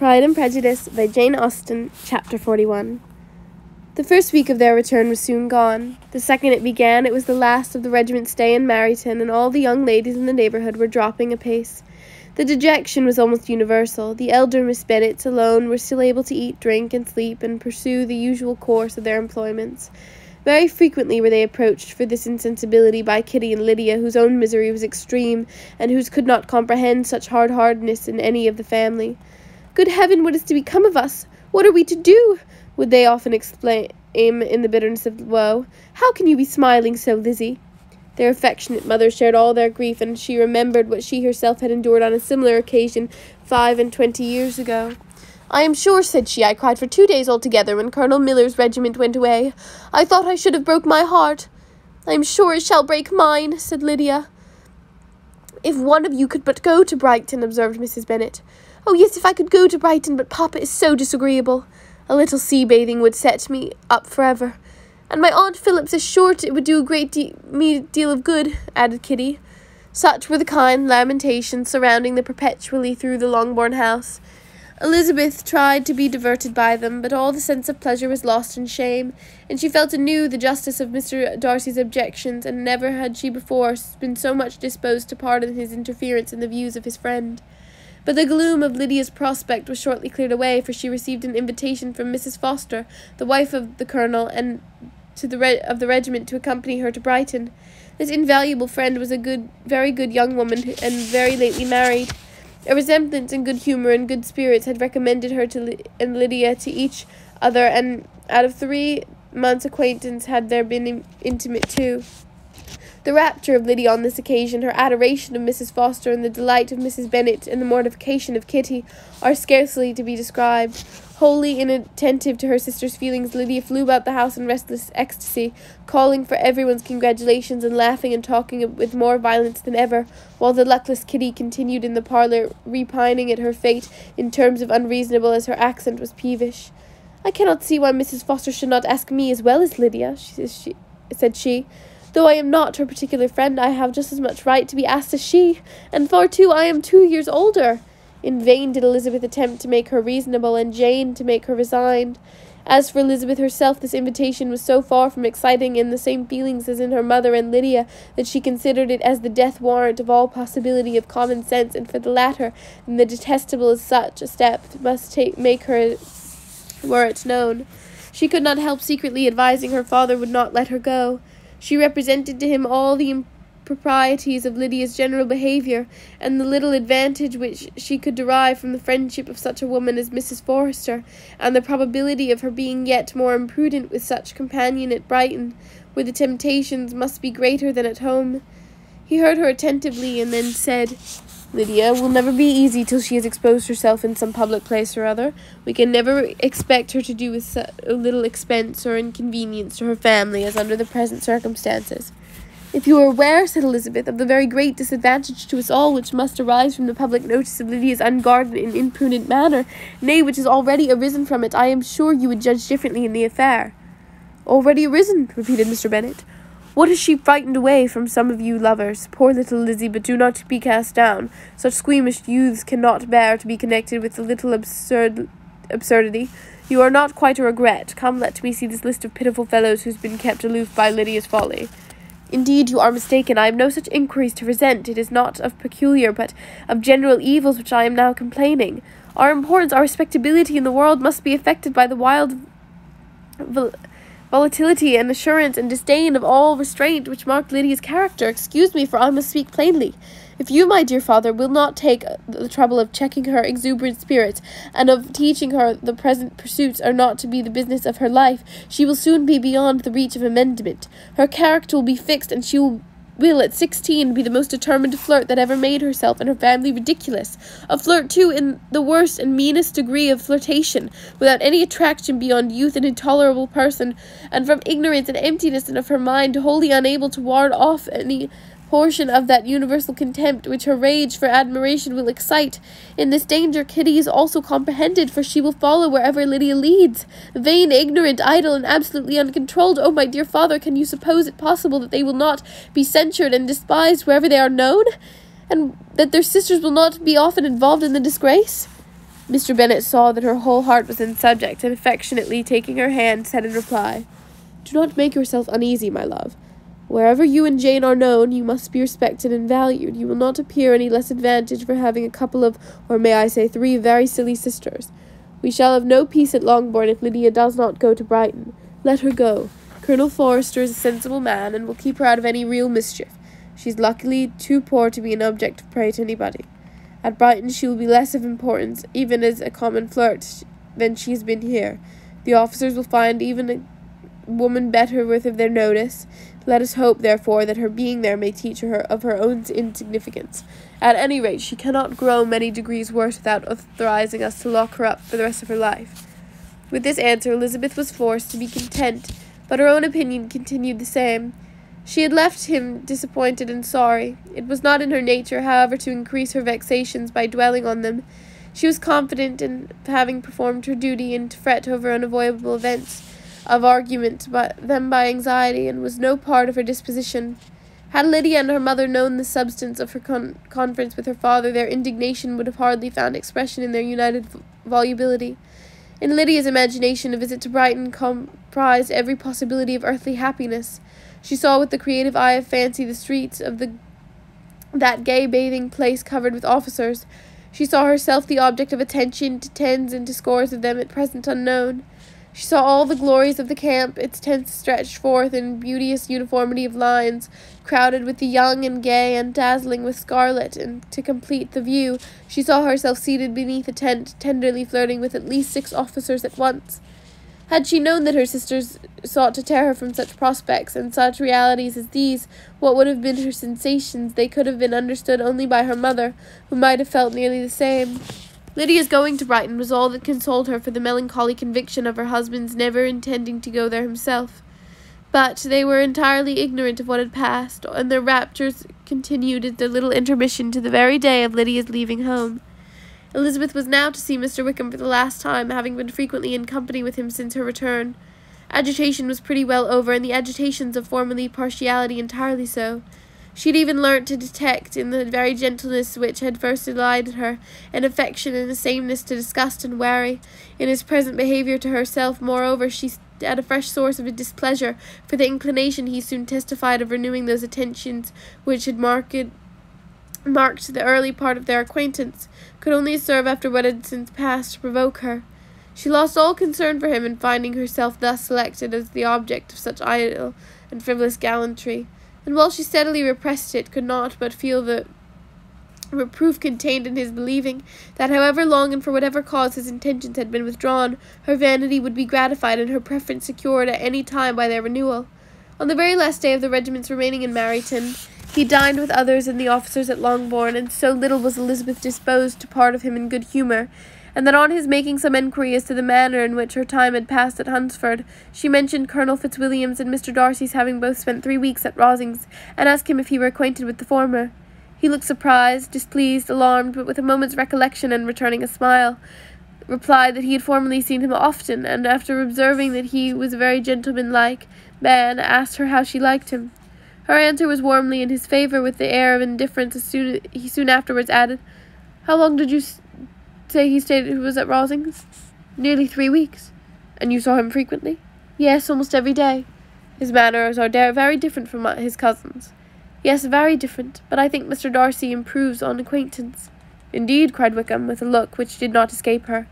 Pride and Prejudice by Jane Austen, Chapter 41. The first week of their return was soon gone. The second it began, it was the last of the regiment's stay in Meryton, and all the young ladies in the neighbourhood were dropping apace. The dejection was almost universal. The elder Miss Bennets alone were still able to eat, drink, and sleep, and pursue the usual course of their employments. Very frequently were they approached for this insensibility by Kitty and Lydia, whose own misery was extreme, and whose could not comprehend such hard hardness in any of the family. Good heaven, what is to become of us? What are we to do? would they often exclaim in the bitterness of woe. How can you be smiling so, Lizzie? Their affectionate mother shared all their grief, and she remembered what she herself had endured on a similar occasion five and twenty years ago. I am sure, said she, I cried for two days altogether when Colonel Millar's regiment went away. I thought I should have broke my heart. I am sure it shall break mine, said Lydia. If one of you could but go to Brighton, observed Mrs. Bennet. Oh, yes, if I could go to Brighton, but Papa is so disagreeable. A little sea bathing would set me up for ever. And my Aunt Phillips is sure it would do a great de- me deal of good, added Kitty. Such were the kind lamentations surrounding the perpetually through the Longbourn house. Elizabeth tried to be diverted by them, but all the sense of pleasure was lost in shame, and she felt anew the justice of Mr. Darcy's objections, and never had she before been so much disposed to pardon his interference in the views of his friend. But the gloom of Lydia's prospect was shortly cleared away, for she received an invitation from Mrs. Foster, the wife of the colonel, and to the re- of the regiment to accompany her to Brighton. This invaluable friend was a good, very good young woman, and very lately married. A resemblance in good humour and good spirits had recommended her to and Lydia to each other, and out of three months' acquaintance had there been intimate too. The rapture of Lydia on this occasion, her adoration of Mrs. Foster, and the delight of Mrs. Bennet, and the mortification of Kitty, are scarcely to be described. Wholly inattentive to her sister's feelings, Lydia flew about the house in restless ecstasy, calling for everyone's congratulations and laughing and talking with more violence than ever, while the luckless Kitty continued in the parlour, repining at her fate in terms as unreasonable as her accent was peevish. I cannot see why Mrs. Foster should not ask me as well as Lydia, she, she, said she. Though I am not her particular friend, I have just as much right to be asked as she, and far too I am two years older. In vain did Elizabeth attempt to make her reasonable, and Jane to make her resigned. As for Elizabeth herself, this invitation was so far from exciting in the same feelings as in her mother and Lydia that she considered it as the death warrant of all possibility of common sense, and for the latter, and the detestable as such a step must take, make her were it known. She could not help secretly advising her father would not let her go. She represented to him all the improprieties of Lydia's general behaviour, and the little advantage which she could derive from the friendship of such a woman as Mrs. Forrester, and the probability of her being yet more imprudent with such companion at Brighton, where the temptations must be greater than at home. He heard her attentively, and then said, Lydia will never be easy till she has exposed herself in some public place or other. We can never expect her to do with so little expense or inconvenience to her family as under the present circumstances. If you are aware, said Elizabeth, of the very great disadvantage to us all which must arise from the public notice of Lydia's unguarded and imprudent manner, nay, which has already arisen from it, I am sure you would judge differently in the affair. Already arisen, repeated Mr. Bennet. What has she frightened away from some of you lovers? Poor little Lizzie, but do not be cast down. Such squeamish youths cannot bear to be connected with a little absurd absurdity. You are not quite a regret. Come, let me see this list of pitiful fellows who's been kept aloof by Lydia's folly. Indeed, you are mistaken. I have no such inquiries to resent. It is not of peculiar, but of general evils which I am now complaining. Our importance, our respectability in the world must be affected by the wild volatility and assurance and disdain of all restraint which marked Lydia's character. Excuse me, for I must speak plainly. If you, my dear father, will not take the trouble of checking her exuberant spirits, and of teaching her the present pursuits are not to be the business of her life, she will soon be beyond the reach of amendment. Her character will be fixed, and she will will at sixteen be the most determined flirt that ever made herself and her family ridiculous. A flirt, too, in the worst and meanest degree of flirtation, without any attraction beyond youth and intolerable person, and from ignorance and emptiness of her mind wholly unable to ward off any portion of that universal contempt which her rage for admiration will excite. In this danger Kitty is also comprehended, for she will follow wherever Lydia leads. Vain, ignorant, idle, and absolutely uncontrolled. Oh, my dear father, can you suppose it possible that they will not be censured and despised wherever they are known? And that their sisters will not be often involved in the disgrace? Mr. Bennet saw that her whole heart was in subject, and affectionately taking her hand, said in reply, Do not make yourself uneasy, my love. Wherever you and Jane are known, you must be respected and valued. You will not appear any less advantaged for having a couple of, or may I say three, very silly sisters. We shall have no peace at Longbourn if Lydia does not go to Brighton. Let her go. Colonel Forrester is a sensible man, and will keep her out of any real mischief. She is luckily too poor to be an object of prey to anybody. At Brighton she will be less of importance, even as a common flirt, than she has been here. The officers will find even a woman better worth of their notice, let us hope, therefore, that her being there may teach her of her own insignificance. At any rate, she cannot grow many degrees worse without authorizing us to lock her up for the rest of her life. With this answer, Elizabeth was forced to be content, but her own opinion continued the same. She had left him disappointed and sorry. It was not in her nature, however, to increase her vexations by dwelling on them. She was confident in having performed her duty and to fret over unavoidable events of argument but them by anxiety, and was no part of her disposition. Had Lydia and her mother known the substance of her con- conference with her father, their indignation would have hardly found expression in their united volubility. In Lydia's imagination, a visit to Brighton comprised every possibility of earthly happiness. She saw with the creative eye of fancy the streets of the that gay bathing place covered with officers. She saw herself the object of attention to tens and to scores of them at present unknown. She saw all the glories of the camp, its tents stretched forth in beauteous uniformity of lines, crowded with the young and gay and dazzling with scarlet, and to complete the view, she saw herself seated beneath a tent, tenderly flirting with at least six officers at once. Had she known that her sisters sought to tear her from such prospects and such realities as these, what would have been her sensations they could have been understood only by her mother, who might have felt nearly the same. Lydia's going to Brighton was all that consoled her for the melancholy conviction of her husband's never intending to go there himself. But they were entirely ignorant of what had passed, and their raptures continued at their little intermission to the very day of Lydia's leaving home. Elizabeth was now to see Mr. Wickham for the last time, having been frequently in company with him since her return. Agitation was pretty well over, and the agitations of formerly partiality entirely so. She had even learnt to detect in the very gentleness which had first delighted her an affection and a sameness to disgust and worry. In his present behaviour to herself, moreover, she had a fresh source of displeasure for the inclination he soon testified of renewing those attentions which had marked marked the early part of their acquaintance, could only serve after what had since passed to provoke her. She lost all concern for him in finding herself thus selected as the object of such idle and frivolous gallantry and while she steadily repressed it, could not but feel the reproof contained in his believing that however long and for whatever cause his intentions had been withdrawn, her vanity would be gratified and her preference secured at any time by their renewal. On the very last day of the regiment's remaining in Meryton, he dined with others and the officers at Longbourn, and so little was Elizabeth disposed to part of him in good humour and that on his making some enquiry as to the manner in which her time had passed at Hunsford, she mentioned Colonel Fitzwilliam's and Mr. Darcy's having both spent three weeks at Rosings, and asked him if he were acquainted with the former. He looked surprised, displeased, alarmed, but with a moment's recollection and returning a smile, replied that he had formerly seen him often, and after observing that he was a very gentlemanlike man, asked her how she liked him. Her answer was warmly in his favour, with the air of indifference. As soon he soon afterwards added, "How long did you say he stayed Who was at Rosings? Nearly three weeks. And you saw him frequently? Yes, almost every day. His manners are very different from his cousin's. Yes, very different, but I think Mr. Darcy improves on acquaintance. Indeed, cried Wickham, with a look which did not escape her.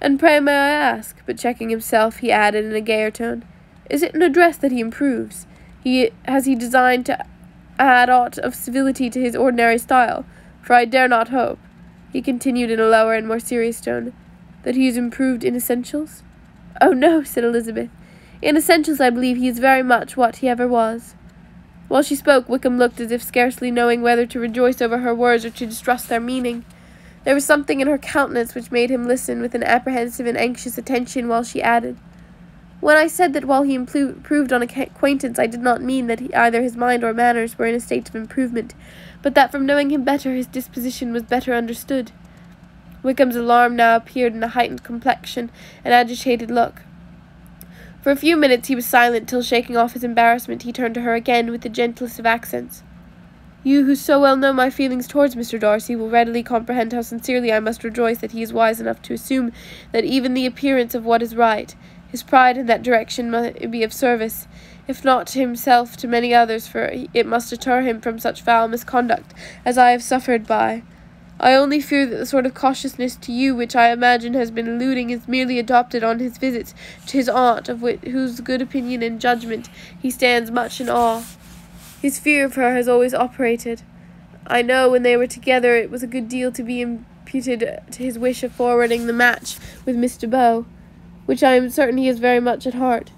And pray may I ask, but checking himself, he added in a gayer tone, is it in address that he improves? He has he designed to add aught of civility to his ordinary style? For I dare not hope he continued in a lower and more serious tone, that he is improved in essentials? Oh, no, said Elizabeth. In essentials, I believe he is very much what he ever was. While she spoke, Wickham looked as if scarcely knowing whether to rejoice over her words or to distrust their meaning. There was something in her countenance which made him listen with an apprehensive and anxious attention while she added, When I said that while he improved on acquaintance, I did not mean that he, either his mind or manners were in a state of improvement, but that from knowing him better his disposition was better understood. Wickham's alarm now appeared in a heightened complexion and agitated look. For a few minutes he was silent, till shaking off his embarrassment he turned to her again with the gentlest of accents. You who so well know my feelings towards Mr. Darcy will readily comprehend how sincerely I must rejoice that he is wise enough to assume that even the appearance of what is right, his pride in that direction, may be of service, if not to himself, to many others, for it must deter him from such foul misconduct as I have suffered by. I only fear that the sort of cautiousness to you which I imagine has been alluding is merely adopted on his visits to his aunt, of which, whose good opinion and judgment he stands much in awe. His fear of her has always operated. I know when they were together it was a good deal to be imputed to his wish of forwarding the match with de Bourgh, which I am certain he is very much at heart.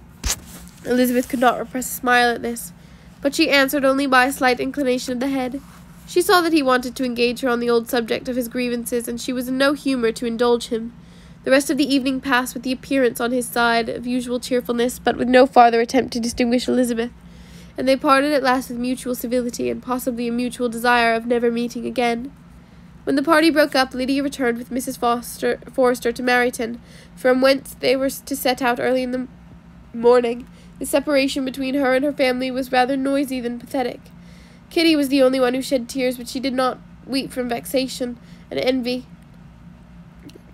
Elizabeth could not repress a smile at this, but she answered only by a slight inclination of the head. She saw that he wanted to engage her on the old subject of his grievances, and she was in no humour to indulge him. The rest of the evening passed with the appearance on his side of usual cheerfulness, but with no farther attempt to distinguish Elizabeth and they parted at last with mutual civility and possibly a mutual desire of never meeting again. When the party broke up, Lydia returned with Mrs. Foster, Forster to Meryton, from whence they were to set out early in the morning. The separation between her and her family was rather noisy than pathetic. Kitty was the only one who shed tears, but she did not weep from vexation and envy.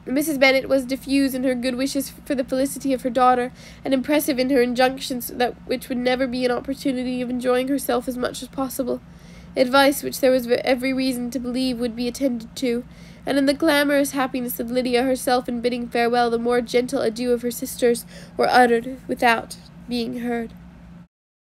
Mrs. Bennet was diffuse in her good wishes for the felicity of her daughter, and impressive in her injunctions that which would never be an opportunity of enjoying herself as much as possible, advice which there was every reason to believe would be attended to, and in the glamorous happiness of Lydia herself in bidding farewell the more gentle adieu of her sisters were uttered without being heard.